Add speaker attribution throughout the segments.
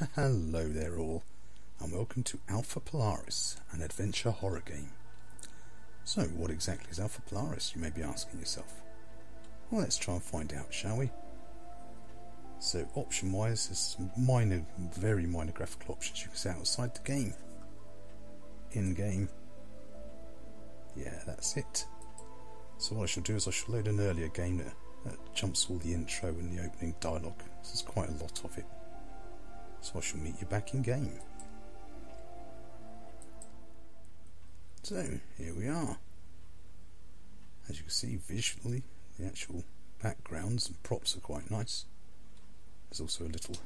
Speaker 1: Hello there all, and welcome to Alpha Polaris, an adventure horror game. So, what exactly is Alpha Polaris, you may be asking yourself? Well, let's try and find out, shall we? So, option wise, there's minor, very minor graphical options you can set outside the game. In game. Yeah, that's it. So, what I shall do is I shall load an earlier game that, that jumps all the intro and the opening dialogue. There's quite a lot of it. So I shall meet you back in game. So, here we are. As you can see visually, the actual backgrounds and props are quite nice. There's also a little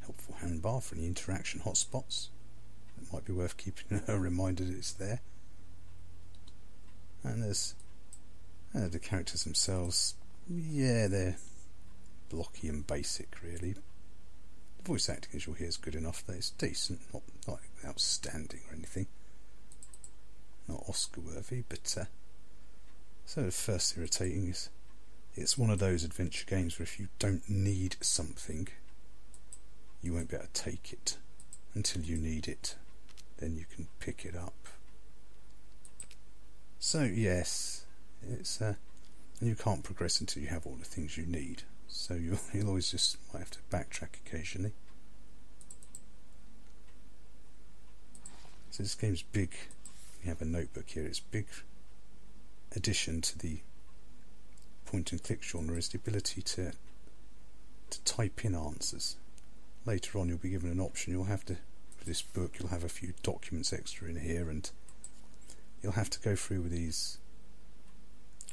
Speaker 1: helpful handbar for any interaction hotspots. It might be worth keeping a reminder that it's there. And there's uh, the characters themselves. Yeah, they're blocky and basic, really, voice acting, as you'll hear, is good enough. That it's decent, not not outstanding or anything, not Oscar worthy. But uh, so the first irritating is it's one of those adventure games where if you don't need something, you won't be able to take it until you need it. Then you can pick it up. So yes, it's uh, and you can't progress until you have all the things you need so you'll, you'll always just might have to backtrack occasionally. So this game's big. We have a notebook here. It's big addition to the point and click genre is the ability to to type in answers. Later on, you'll be given an option. You'll have to for this book. You'll have a few documents extra in here, and you'll have to go through with these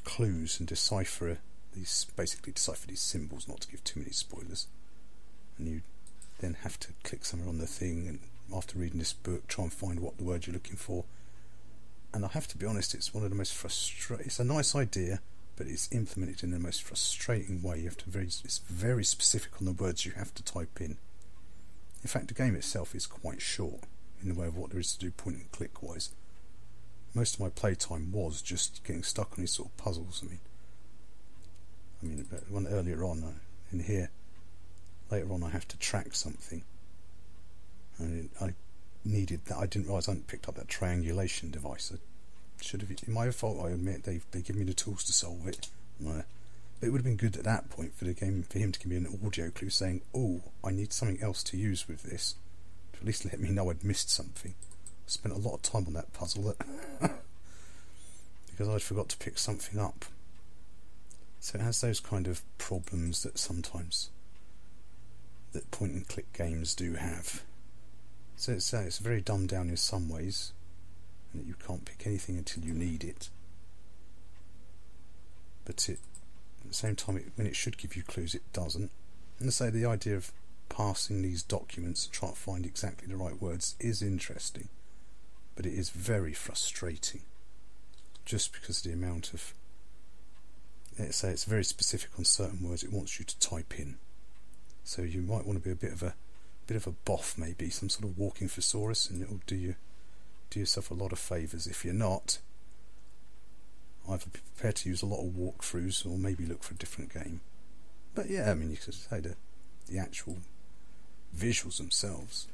Speaker 1: clues and decipher these basically decipher these symbols, not to give too many spoilers. And you then have to click somewhere on the thing, and after reading this book, try and find what the word you're looking for. And I have to be honest, it's one of the most frustrating. It's a nice idea, but it's implemented in the most frustrating way. You have to very, it's very specific on the words you have to type in. In fact, the game itself is quite short in the way of what there is to do point and click wise. Most of my playtime was just getting stuck on these sort of puzzles. I mean, I mean, one earlier on uh, in here, later on I have to track something. And I needed that. I didn't realise I hadn't picked up that triangulation device. I should have. In my fault, I admit. They they give me the tools to solve it. But it would have been good at that point for the game for him to give me an audio clue saying, "Oh, I need something else to use with this." To at least let me know I'd missed something. I spent a lot of time on that puzzle that because I'd forgot to pick something up. So it has those kind of problems that sometimes that point and click games do have. So it's uh, it's very dumbed down in some ways, and that you can't pick anything until you need it. But it, at the same time, it, when it should give you clues, it doesn't. And to say the idea of passing these documents and trying to find exactly the right words is interesting, but it is very frustrating, just because the amount of let's say it's very specific on certain words it wants you to type in. So you might want to be a bit of a bit of a boff maybe, some sort of walking thesaurus and it'll do you do yourself a lot of favours. If you're not, either be prepared to use a lot of walkthroughs or maybe look for a different game. But yeah, I mean you could say the the actual visuals themselves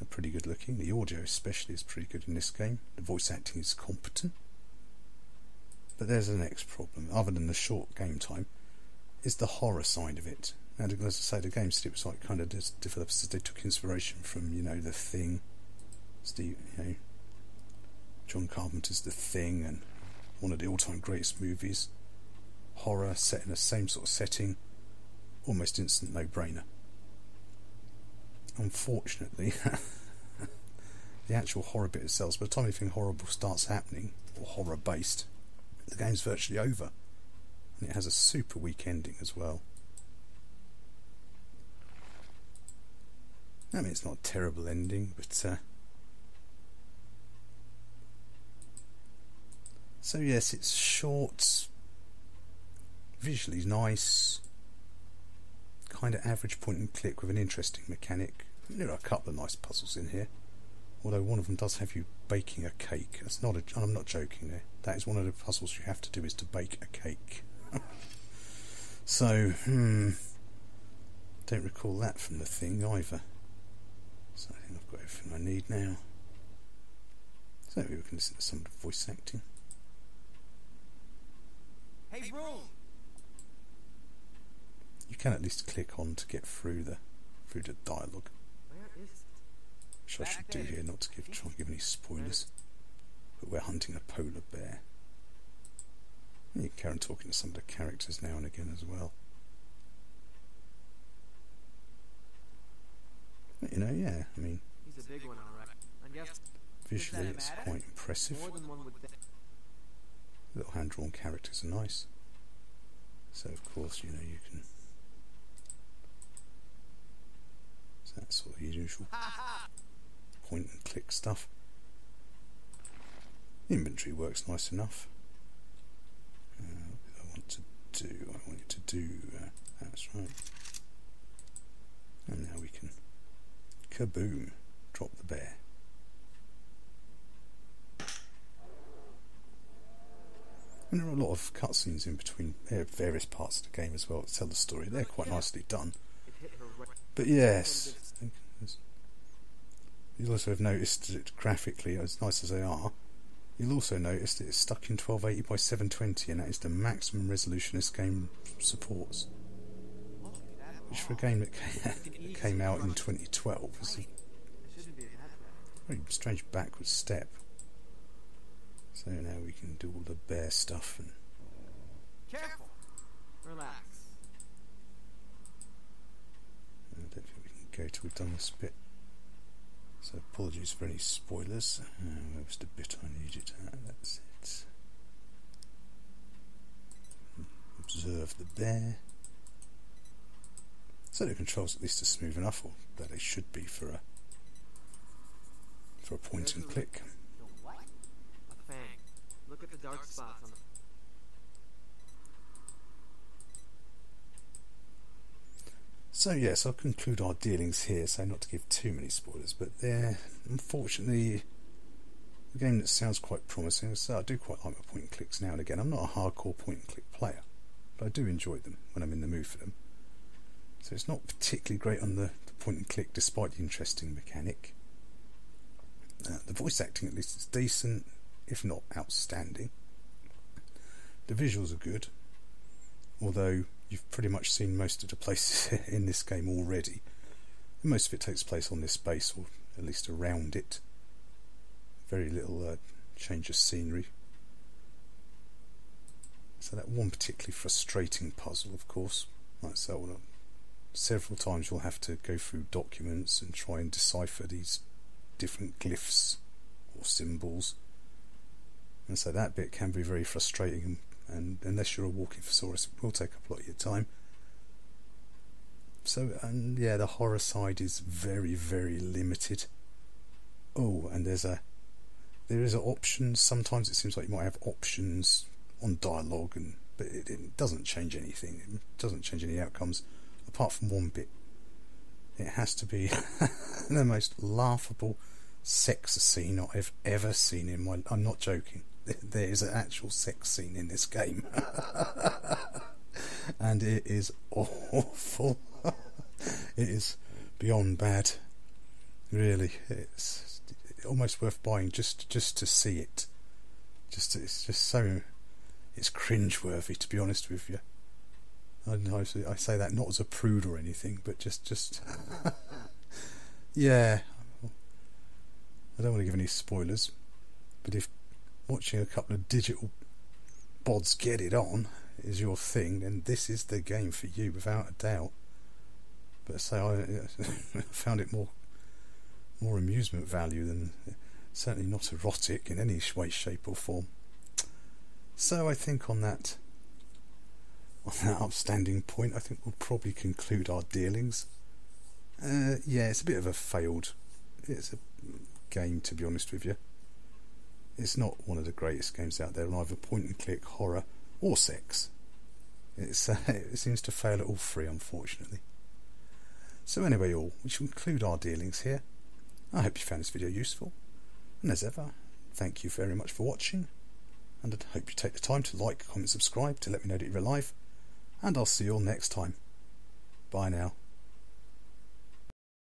Speaker 1: are pretty good looking. The audio especially is pretty good in this game. The voice acting is competent. But there's the next problem, other than the short game time, is the horror side of it. And as I say, the game it was like kind of developed as they took inspiration from, you know, The Thing, Steve, you know, John Carpenter's The Thing, and one of the all-time greatest movies. Horror set in the same sort of setting, almost instant no-brainer. Unfortunately, the actual horror bit itself, by the time anything horrible starts happening, or horror-based, the game's virtually over. And it has a super weak ending as well. I mean, it's not a terrible ending, but. Uh, so, yes, it's short, visually nice, kind of average point and click with an interesting mechanic. There are a couple of nice puzzles in here, although one of them does have you baking a cake. That's not a. I'm not joking there. That is one of the puzzles you have to do is to bake a cake. so, hmm, Don't recall that from the thing either. So I think I've got everything I need now. So maybe we can listen to some of the voice acting.
Speaker 2: Hey, room!
Speaker 1: You can at least click on to get through the through the dialogue. Which I should do here, not to give try and give any spoilers. But we're hunting a polar bear. And you can carry on talking to some of the characters now and again as well. You know, yeah, I mean,
Speaker 2: He's a big one, all right. I guess
Speaker 1: visually it's quite impressive.
Speaker 2: more than one would think.
Speaker 1: Little hand drawn characters are nice. So, of course, you know, you can. So that's sort of the usual point and click stuff. Inventory works nice enough. Uh, I want to do? I want it to do. Uh, that's right. And now we can. Kaboom! Drop the bear. And there are a lot of cutscenes in between various parts of the game as well to tell the story. They're quite nicely done.
Speaker 2: It hit her right.
Speaker 1: But yes, you'll also have noticed that graphically, as nice as they are, you'll also notice that it's stuck in 1280 by 720, and that is the maximum resolution this game supports.
Speaker 2: Look at that.
Speaker 1: Which, for a game that came, that came out in 2012, is a
Speaker 2: It shouldn't be that bad.
Speaker 1: very strange backward step. So now we can do all the bear stuff and
Speaker 2: Careful. Relax.
Speaker 1: I don't think we can go till we've done this bit. So apologies for any spoilers. Uh, where was the bit I needed? Uh, that's it. Observe the bear. So the controls at least are smooth enough, or that they should be for a for a point and click.
Speaker 2: A fang. Look at the dark spots on the.
Speaker 1: So yes, I'll conclude our dealings here. So not to give too many spoilers, but they're unfortunately a game that sounds quite promising. So I do quite like my point and clicks now and again. I'm not a hardcore point and click player, but I do enjoy them when I'm in the mood for them. So it's not particularly great on the, point and click, despite the interesting mechanic. Uh, the voice acting, at least, is decent, if not outstanding. The visuals are good, although you've pretty much seen most of the places in this game already. Most of it takes place on this base, or at least around it. Very little uh, change of scenery. So that one particularly frustrating puzzle, of course, like so, well, several times you'll have to go through documents and try and decipher these different glyphs or symbols. And so that bit can be very frustrating, and unless you're a walking thesaurus, it will take up a lot of your time. So, and yeah, the horror side is very, very limited. Oh, and there's a there is a option. Sometimes it seems like you might have options on dialogue, and but it, it doesn't change anything. It doesn't change any outcomes, apart from one bit. It has to be the most laughable sex scene I've ever seen in my. I'm not joking. There is an actual sex scene in this game, and it is awful. it is beyond bad. Really, it's almost worth buying just just to see it. Just it's just so it's cringeworthy to be honest with you. I know I say that not as a prude or anything, but just just yeah. I don't want to give any spoilers, but if watching a couple of digital bods get it on is your thing, then this is the game for you without a doubt. But say I found it more more amusement value than certainly not erotic in any way, shape, or form. So I think on that on that upstanding point, I think we'll probably conclude our dealings. Uh, yeah, it's a bit of a failed. It's a game, to be honest with you. It's not one of the greatest games out there on either point and click, horror, or sex. It's uh, it seems to fail at all three, unfortunately. So anyway, all we shall conclude our dealings here. I hope you found this video useful, and as ever, thank you very much for watching, and I hope you take the time to like, comment, subscribe to let me know that you're alive, and I'll see you all next time. Bye now.